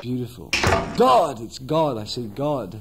Beautiful. God! It's God! I say God.